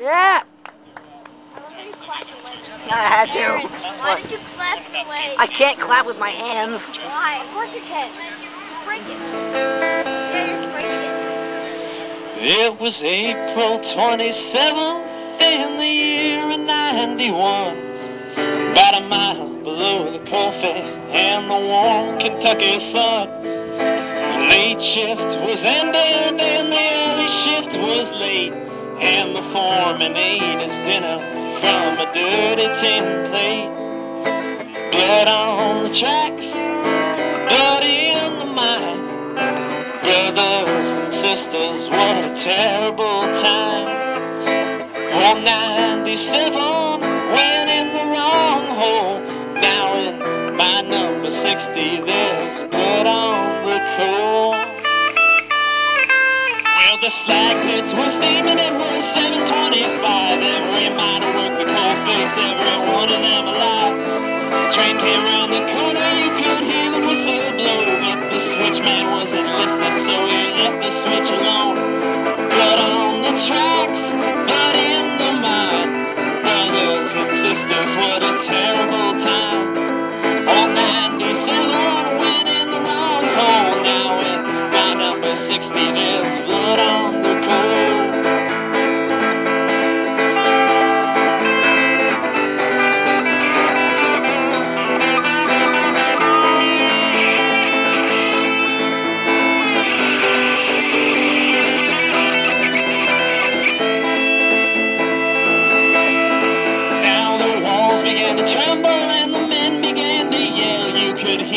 Yeah. I had to. Why did you clap your leg? I can't clap with my hands. Why? Of course you can. Just break it. Yeah, just break it. It was April 27th in the year of 91. About a mile below the coalface and the warm Kentucky sun. The late shift was ending and the early shift was late. And the foreman ate his dinner from a dirty tin plate. Blood on the tracks, blood in the mine. Brothers and sisters, what a terrible time. Old 97 went in the wrong hole. Now in my number 60, there's blood on the coal. Well, the pits were steaming, 725. Every miner worked the coal face, every one of them alive. Train came around the corner, you could hear the whistle blow. But the switchman wasn't listening, so he left the switch alone. Blood on the tracks, blood in the mine. Brothers and sisters, what a terrible time. Old 97 went in the wrong hole. Now in my number 60, there's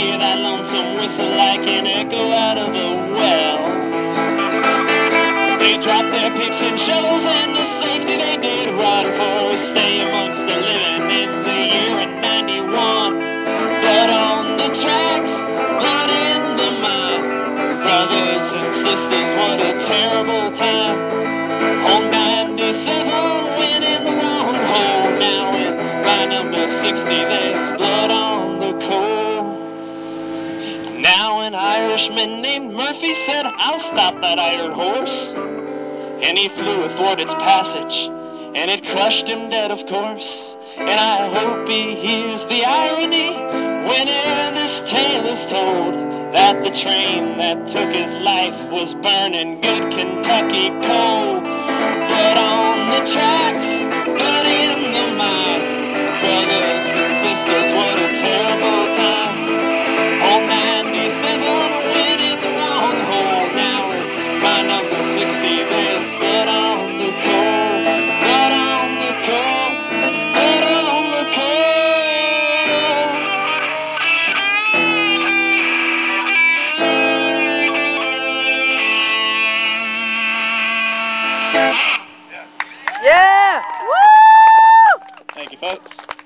hear that lonesome whistle like an echo out of a well. They dropped their picks and shovels and the safety they did run for stay amongst the living in the year of 91. Blood on the tracks, blood in the mine. Brothers and sisters, what a terrible time. Old 97 went in the wrong hole. Now in my number 60, there's blood Irishman named Murphy said, I'll stop that iron horse. And he flew athwart its passage, and it crushed him dead, of course. And I hope he hears the irony whenever this tale is told. That the train that took his life was burning good Kentucky coal. Blood on the tracks, blood in the mine. Brothers and sisters, folks.